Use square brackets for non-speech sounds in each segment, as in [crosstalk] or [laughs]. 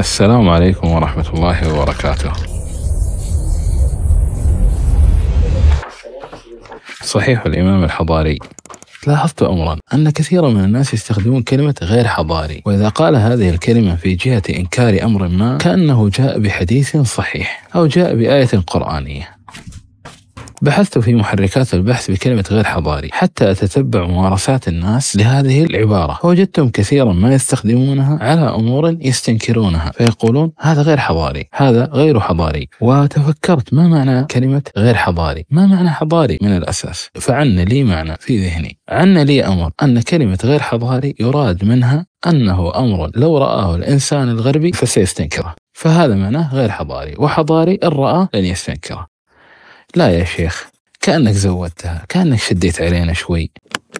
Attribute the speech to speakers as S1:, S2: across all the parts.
S1: السلام عليكم ورحمة الله وبركاته. صحيح الإمام الحضاري لاحظت أمرا أن كثيرا من الناس يستخدمون كلمة غير حضاري وإذا قال هذه الكلمة في جهة إنكار أمر ما كأنه جاء بحديث صحيح أو جاء بآية قرآنية بحثت في محركات البحث بكلمة غير حضاري حتى أتتبع ممارسات الناس لهذه العبارة. فوجدتم كثيرا ما يستخدمونها على أمور يستنكرونها فيقولون هذا غير حضاري هذا غير حضاري. وتفكرت ما معنى كلمة غير حضاري؟ ما معنى حضاري من الأساس؟ فعن لي معنى في ذهني. عن لي أمر أن كلمة غير حضاري يراد منها أنه أمر لو رآه الإنسان الغربي فسيستنكره. فهذا معناه غير حضاري وحضاري إن رآه لن يستنكره. لا يا شيخ كأنك زودتها كأنك شديت علينا شوي.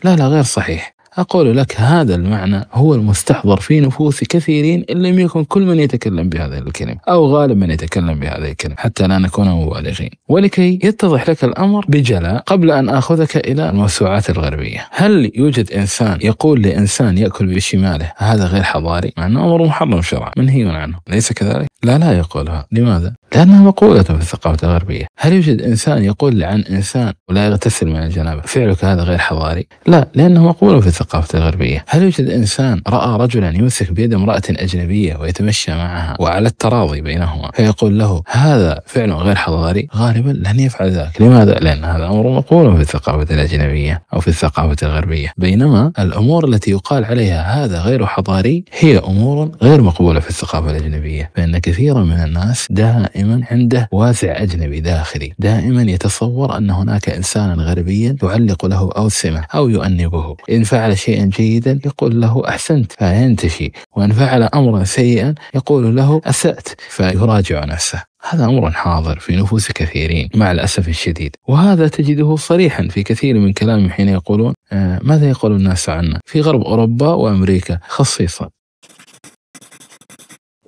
S1: لا لا غير صحيح. أقول لك هذا المعنى هو المستحضر في نفوس كثيرين إن لم يكن كل من يتكلم بهذه الكلمة أو غالب من يتكلم بهذه الكلمة حتى لا نكون مبالغين. ولكي يتضح لك الأمر بجلاء قبل أن آخذك إلى الموسوعات الغربية. هل يوجد إنسان يقول لإنسان يأكل بشماله هذا غير حضاري؟ مع أنه أمر محرم شرعا منهي عنه. ليس كذلك؟ لا لا يقولها. لماذا؟ لأنها مقولة في الثقافة الغربية. هل يوجد إنسان يقول عن إنسان ولا يغتسل من الجنابة؟ فعلك هذا غير حضاري؟ لا لأنه مقولة في الثقافة الغربية. هل يوجد إنسان رأى رجلا يمسك بيد امرأة أجنبية ويتمشى معها وعلى التراضي بينهما فيقول له هذا فعل غير حضاري؟ غالبا لن يفعل ذلك. لماذا؟ لأن هذا أمر مقول في الثقافة الأجنبية أو في الثقافة الغربية. بينما الأمور التي يقال عليها هذا غير حضاري هي أمور غير مقبولة في الثقافة الأجنبية. فإن كثيرا من الناس دائما عنده وازع أجنبي داخلي. دائما يتصور أن هناك إنسانا غربيا يعلق له أوسمة أو يؤنبه. إن فعل شيئا جيدا يقول له أحسنت فينتشي وإن فعل أمرا سيئا يقول له أسأت فيراجع نفسه. هذا أمر حاضر في نفوس كثيرين مع الأسف الشديد. وهذا تجده صريحا في كثير من كلامهم حين يقولون آه ماذا يقول الناس عنا؟ في غرب أوروبا وأمريكا خصيصا.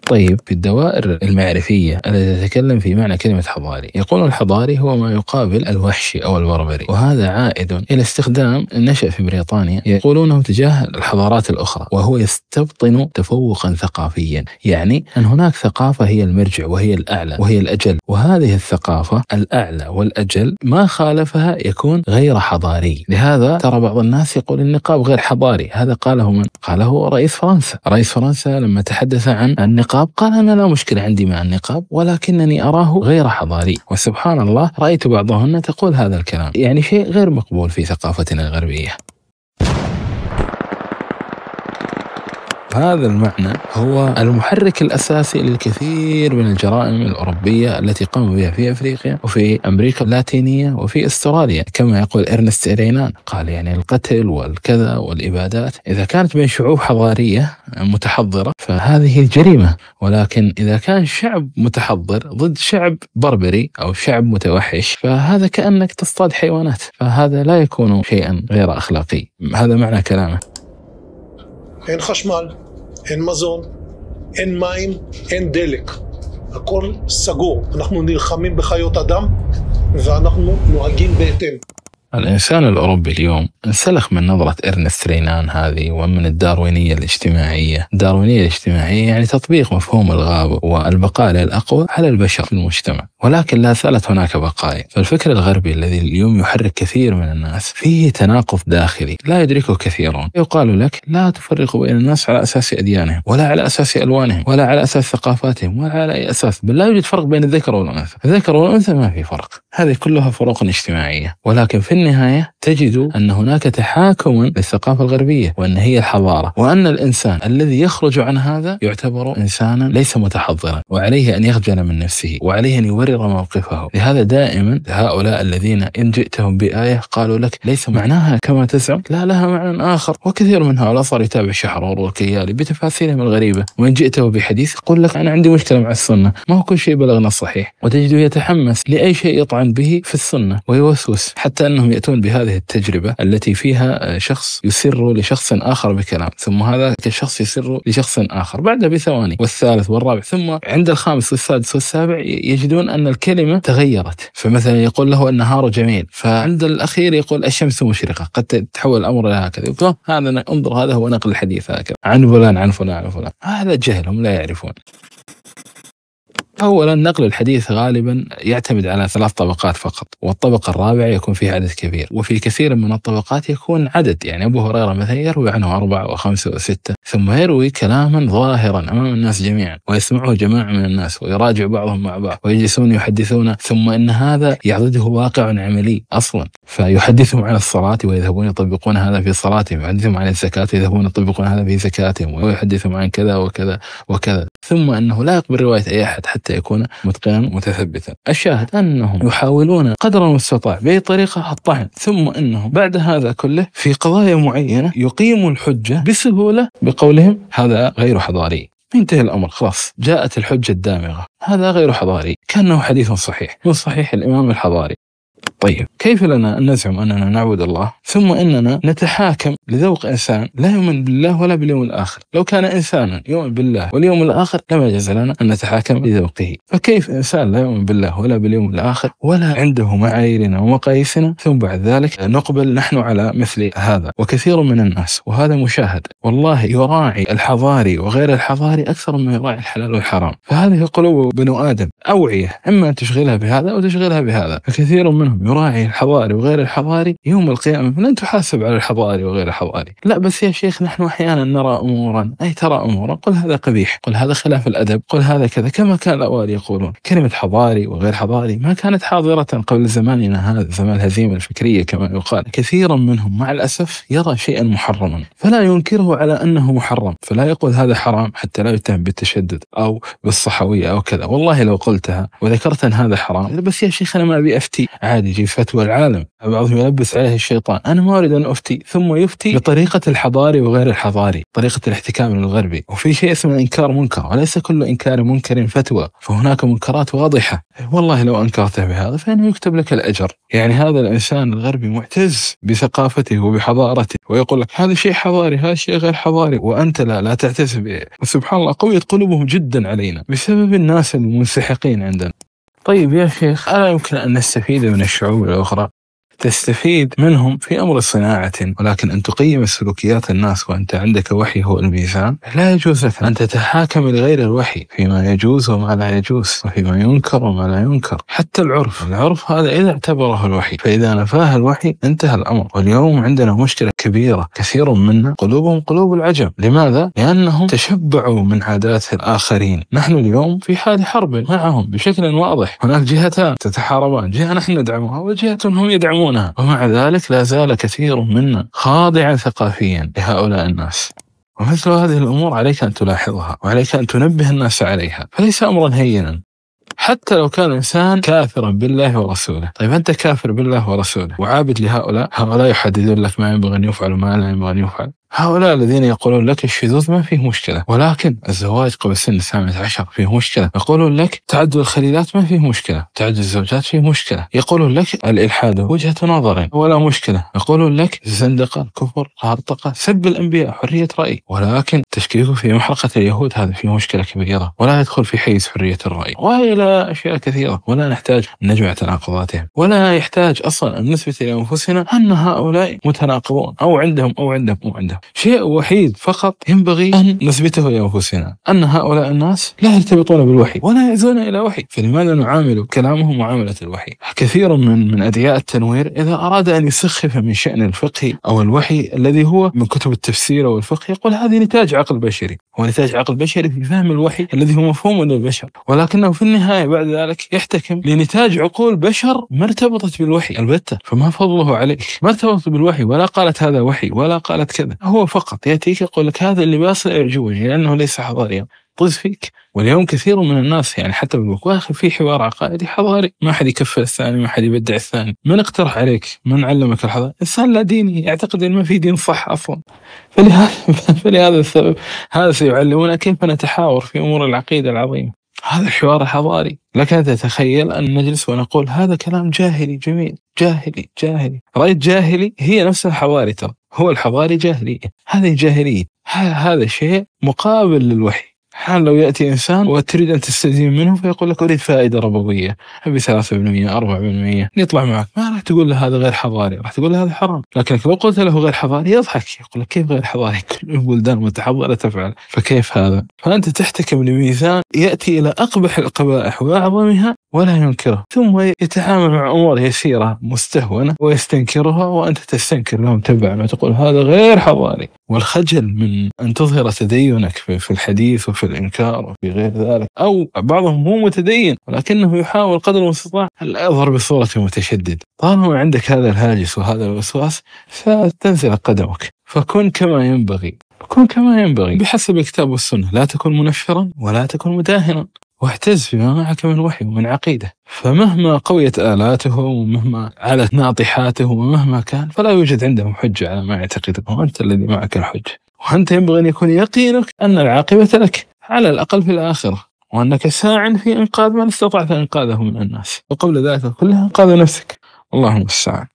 S1: طيب في الدوائر المعرفية التي تتكلم في معنى كلمة حضاري يقول الحضاري هو ما يقابل الوحشي أو البربري وهذا عائد إلى استخدام نشأ في بريطانيا يقولونه تجاه الحضارات الأخرى وهو يستبطن تفوقا ثقافيا يعني أن هناك ثقافة هي المرجع وهي الأعلى وهي الأجل وهذه الثقافة الأعلى والأجل ما خالفها يكون غير حضاري لهذا ترى بعض الناس يقول النقاب غير حضاري هذا قاله من؟ قاله رئيس فرنسا رئيس فرنسا لما تحدث عن النقاب النقاب قال أنا لا مشكلة عندي مع النقاب ولكنني أراه غير حضاري. وسبحان الله رأيت بعضهن تقول هذا الكلام. يعني شيء غير مقبول في ثقافتنا الغربية. هذا المعنى هو المحرك الأساسي للكثير من الجرائم الأوروبية التي قاموا بها في أفريقيا وفي أمريكا اللاتينية وفي أستراليا. كما يقول إرنست إرينان قال يعني القتل والكذا والإبادات إذا كانت بين شعوب حضارية متحضرة فهذه جريمة ولكن إذا كان شعب متحضر ضد شعب بربري أو شعب متوحش فهذا كأنك تصطاد حيوانات فهذا لا يكون شيئا غير أخلاقي. هذا معنى كلامه.
S2: אין חשמל, אין מזון, אין מים, אין דלק. הכל סגור. אנחנו נלחמים בחיות אדם ואנחנו נוהגים בהתאם.
S1: الإنسان الأوروبي اليوم انسلخ من نظرة إرنست رينان هذه ومن الداروينية الاجتماعية. الداروينية الاجتماعية يعني تطبيق مفهوم الغابة والبقاء للأقوى على البشر في المجتمع ولكن لا زالت هناك بقايا. فالفكر الغربي الذي اليوم يحرك كثير من الناس فيه تناقض داخلي لا يدركه كثيرون. يقال لك لا تفرق بين الناس على أساس أديانهم ولا على أساس ألوانهم ولا على أساس ثقافاتهم ولا على أي أساس. بل لا يوجد فرق بين الذكر والأنثى. الذكر والأنثى ما في فرق. هذه كلها فروق اجتماعية. ولكن في النهاية تجد أن هناك تحاكما للثقافة الغربية وأن هي الحضارة وأن الإنسان الذي يخرج عن هذا يعتبر إنسانا ليس متحضرا وعليه أن يخجل من نفسه وعليه أن يبرر موقفه. لهذا دائما هؤلاء الذين إن جئتهم بآية قالوا لك ليس معناها كما تزعم. لا لها معنى آخر. وكثير من هؤلاء صار يتابع شحرور والكيالي بتفاسيرهم الغريبة وإن جئته بحديث يقول لك أنا عندي مشكلة مع السنة. ما هو كل شيء بلغنا الصحيح وتجده يتحمس لأي شيء يطعن به في السنة ويوسوس حتى أنهم يأتون بهذه التجربة التي فيها شخص يسر لشخص آخر بكلام ثم هذا الشخص يسر لشخص آخر. بعدها بثواني والثالث والرابع ثم عند الخامس والسادس والسابع يجدون أن الكلمة تغيرت. فمثلا يقول له النهار جميل فعند الأخير يقول الشمس مشرقة. قد تتحول الأمر إلى هكذا. يقول هذا انظر هذا هو نقل الحديث هكذا. عن فلان عن فلان عن فلان. هذا جهل هم لا يعرفون. أولا نقل الحديث غالبا يعتمد على ثلاث طبقات فقط والطبقة الرابعة يكون فيها عدد كبير وفي كثير من الطبقات يكون عدد يعني أبو هريرة مثلا يروي عنه أربعة وخمسة وستة ثم يروي كلاما ظاهرا أمام الناس جميعا ويسمعه جماعة من الناس ويراجع بعضهم مع بعض ويجلسون يحدثون ثم أن هذا يعضده واقع عملي أصلا فيحدثهم عن الصلاة ويذهبون يطبقون هذا في صلاتهم يحدثهم عن الزكاة ويذهبون يطبقون هذا في زكاتهم ويحدثهم عن كذا وكذا وكذا ثم أنه لا يقبل رواية أي أحد حتى يكون متقنا متثبتا. الشاهد أنهم يحاولون قدر المستطاع بأي طريقة الطعن ثم أنهم بعد هذا كله في قضايا معينة يقيموا الحجة بسهولة بقولهم هذا غير حضاري. انتهى الأمر خلاص جاءت الحجة الدامغة. هذا غير حضاري كأنه حديث صحيح من صحيح الإمام الحضاري. طيب كيف لنا أن نزعم أننا نعبد الله ثم أننا نتحاكم لذوق إنسان لا يؤمن بالله ولا باليوم الآخر؟ لو كان إنسانا يؤمن بالله واليوم الآخر لما جاز لنا أن نتحاكم لذوقه. فكيف إنسان لا يؤمن بالله ولا باليوم الآخر ولا عنده معاييرنا ومقاييسنا؟ ثم بعد ذلك نقبل نحن على مثل هذا. وكثير من الناس وهذا مشاهد والله يراعي الحضاري وغير الحضاري أكثر مما يراعي الحلال والحرام. فهذه قلوب بنو آدم. أوعية إما أن تشغلها بهذا أو تشغلها بهذا. فكثير منهم يراعي الحضاري وغير الحضاري يوم القيامة لن تحاسب على الحضاري وغير الحضاري لا بس يا شيخ نحن أحيانا نرى أمورا. أي ترى أمورا؟ قل هذا قبيح قل هذا خلاف الأدب قل هذا كذا. كما كان الأوائل يقولون كلمة حضاري وغير حضاري ما كانت حاضرة قبل زماننا هذا زمان الهزيمة الفكرية كما يقال. كثيرا منهم مع الأسف يرى شيئا محرما فلا ينكره على أنه محرم فلا يقول هذا حرام حتى لا يتهم بالتشدد أو بالصحوية أو كذا. والله لو قلتها وذكرت أن هذا حرام. بس يا شيخ أنا ما أبي أفتي. عادي يجي فتوى العالم. بعضهم يلبس عليه الشيطان. أنا ما أريد أن أفتي ثم يفتي بطريقة الحضاري وغير الحضاري طريقة الاحتكام الغربي. وفي شيء اسمه إنكار منكر وليس كل إنكار منكر فتوى فهناك منكرات واضحة. والله لو أنكرته بهذا فإنه يكتب لك الأجر. يعني هذا الإنسان الغربي معتز بثقافته وبحضارته ويقول لك هذا شيء حضاري هذا شيء غير حضاري وأنت لا لا تعتز به. وسبحان الله قويت قلوبهم جدا علينا بسبب الناس المنسحقين عندنا. طيب يا شيخ ألا يمكن أن نستفيد من الشعوب الأخرى؟ تستفيد منهم في أمر صناعة ولكن أن تقيم السلوكيات الناس وأنت عندك وحي هو الميزان لا يجوز لك أن تتحاكم لغير الوحي فيما يجوز وما لا يجوز وفيما ينكر وما لا ينكر. حتى العرف العرف هذا إذا اعتبره الوحي. فإذا نفاه الوحي انتهى الأمر. واليوم عندنا مشكلة كبيرة كثير منا قلوبهم قلوب العجم لماذا؟ لأنهم تشبعوا من عادات الآخرين. نحن اليوم في حال حرب معهم بشكل واضح. هناك جهتان تتحاربان جهة نحن ندعمها وجهة هم يدعمونها ومع ذلك لا زال كثير منا خاضعا ثقافيا لهؤلاء الناس. ومثل هذه الأمور عليك أن تلاحظها وعليك أن تنبه الناس عليها. فليس أمرا هينا. حتى لو كان الإنسان كافرا بالله ورسوله. طيب أنت كافر بالله ورسوله وعابد لهؤلاء هؤلاء يحددون لك ما ينبغي أن يفعل وما لا ينبغي أن يفعل. هؤلاء الذين يقولون لك الشذوذ ما فيه مشكلة ولكن الزواج قبل سن الثامنة عشر فيه مشكلة. يقولون لك تعدد الخليلات ما فيه مشكلة تعدد الزوجات فيه مشكلة. يقولون لك الإلحاد وجهة نظر ولا مشكلة. يقولون لك زندقة كفر هرطقة سب الأنبياء حرية رأي. ولكن تشكيكه في محرقة اليهود هذا فيه مشكلة كبيرة. ولا يدخل في حيز حرية الرأي. وإلى أشياء كثيرة. ولا نحتاج أن نجمع تناقضاتهم. ولا يحتاج أصلا أن نثبت لأنفسنا أن هؤلاء متناقضون أو عندهم أو عندهم أو عندهم. شيء وحيد فقط ينبغي أن نثبته لأنفسنا. أن هؤلاء الناس لا يرتبطون بالوحي ولا يأتون إلى وحي. فلماذا نعامل كلامهم معاملة الوحي؟ كثير من من أدعياء التنوير إذا أراد أن يسخف من شأن الفقه أو الوحي الذي هو من كتب التفسير أو الفقه يقول هذه نتاج عقل بشري هو نتاج عقل بشري في فهم الوحي الذي هو مفهوم للبشر. ولكنه في النهاية بعد ذلك يحتكم لنتاج عقول بشر ما ارتبطت بالوحي. البتة فما فضله عليك؟ ما ارتبطت بالوحي؟ ولا قالت هذا وحي ولا قالت كذا. هو فقط. يأتيك يقول لك هذا اللباس لا يعجبني لأنه ليس حضاريا. طز فيك. واليوم كثير من الناس يعني حتى بالبوك أخي في حوار عقائدي حضاري. ما حد يكفر الثاني ما حد يبدع الثاني. من اقترح عليك؟ من علمك الحضاره إنسان لا ديني. يعتقد إن ما في دين صح أصلا فلهذا [laughs] فلهذا السبب هذا سيعلمنا كيف نتحاور في أمور العقيدة العظيمة. هذا حوار حضاري. لك أن تتخيل أن نجلس ونقول هذا كلام جاهلي جميل. جاهلي جاهلي. رأيت جاهلي هي نفسها حضاري ترى. هو الحضاري جاهلية هذه جاهلية هذا شيء مقابل للوحي. حال لو يأتي إنسان وتريد أن تستزيد منه فيقول لك أريد فائدة ربوية. أبي 3% 4% يطلع معك. ما راح تقول له هذا غير حضاري. راح تقول له هذا حرام. لكنك لو قلت له غير حضاري يضحك. يقول لك كيف غير حضاري؟ كل البلدان المتحضرة تفعل. فكيف هذا؟ فأنت تحتكم لميزان يأتي إلى أقبح القبائح وأعظمها ولا ينكره. ثم يتعامل مع أمور يسيرة مستهونة ويستنكرها وأنت تستنكر لهم تبعا وتقول هذا غير حضاري. والخجل من أن تظهر تدينك في الحديث وفي الإنكار وفي غير ذلك. أو بعضهم مو متدين ولكنه يحاول قدر المستطاع ألا يظهر بصورة متشدد. طالما عندك هذا الهاجس وهذا الوسواس فتنزل قدمك. فكن كما ينبغي. كن كما ينبغي. بحسب الكتاب والسنة. لا تكن منفرا ولا تكن مداهنا. واعتز بما معك من وحي ومن عقيدة. فمهما قويت آلاته ومهما علت ناطحاته ومهما كان فلا يوجد عندهم حجة على ما يعتقده وأنت الذي معك الحجة. وأنت ينبغي أن يكون يقينك أن العاقبة لك على الأقل في الآخرة وأنك ساع في إنقاذ من استطعت إنقاذه من الناس. وقبل ذلك كلها إنقاذ نفسك. اللهم المستعان